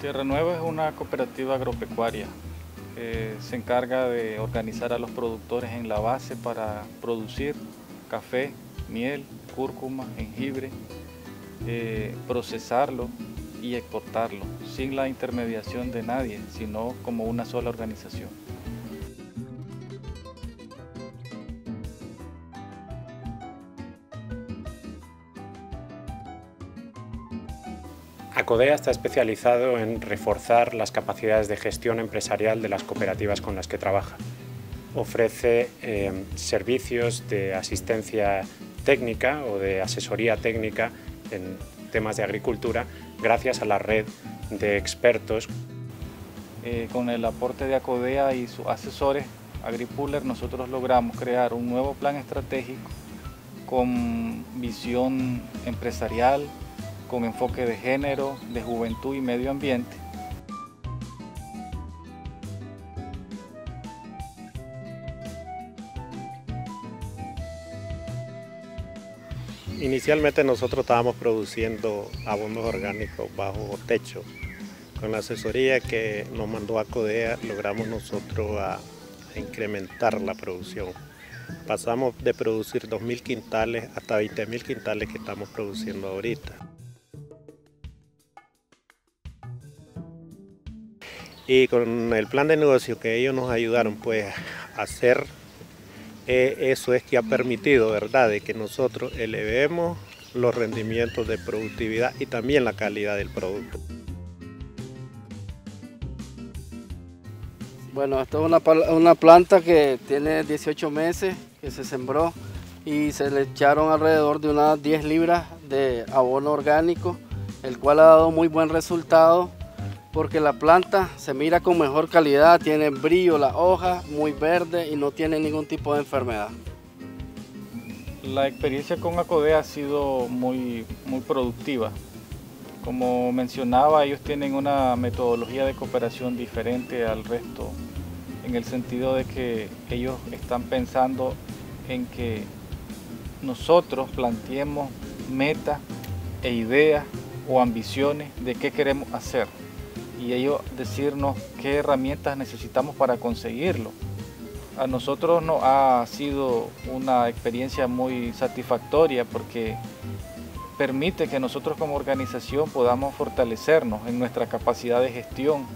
Tierra Nueva es una cooperativa agropecuaria. que se encarga de organizar a los productores en la base para producir café, miel, cúrcuma, jengibre, eh, procesarlo y exportarlo sin la intermediación de nadie, sino como una sola organización. ACODEA está especializado en reforzar las capacidades de gestión empresarial de las cooperativas con las que trabaja. Ofrece eh, servicios de asistencia técnica o de asesoría técnica en temas de agricultura gracias a la red de expertos. Eh, con el aporte de ACODEA y sus asesores, AgriPuller, nosotros logramos crear un nuevo plan estratégico con visión empresarial, con enfoque de género, de juventud y medio ambiente. Inicialmente nosotros estábamos produciendo abonos orgánicos bajo techo. Con la asesoría que nos mandó a CODEA logramos nosotros a, incrementar la producción. Pasamos de producir 2.000 quintales hasta 20.000 quintales que estamos produciendo ahorita. Y con el plan de negocio que ellos nos ayudaron pues a hacer, eh, eso es que ha permitido, ¿verdad?, de que nosotros elevemos los rendimientos de productividad y también la calidad del producto. Bueno, esta es una, una planta que tiene 18 meses, que se sembró y se le echaron alrededor de unas 10 libras de abono orgánico, el cual ha dado muy buen resultado porque la planta se mira con mejor calidad, tiene brillo la hoja, muy verde y no tiene ningún tipo de enfermedad. La experiencia con Acodea ha sido muy, muy productiva. Como mencionaba, ellos tienen una metodología de cooperación diferente al resto, en el sentido de que ellos están pensando en que nosotros planteemos metas e ideas o ambiciones de qué queremos hacer y ellos decirnos qué herramientas necesitamos para conseguirlo. A nosotros nos ha sido una experiencia muy satisfactoria porque permite que nosotros como organización podamos fortalecernos en nuestra capacidad de gestión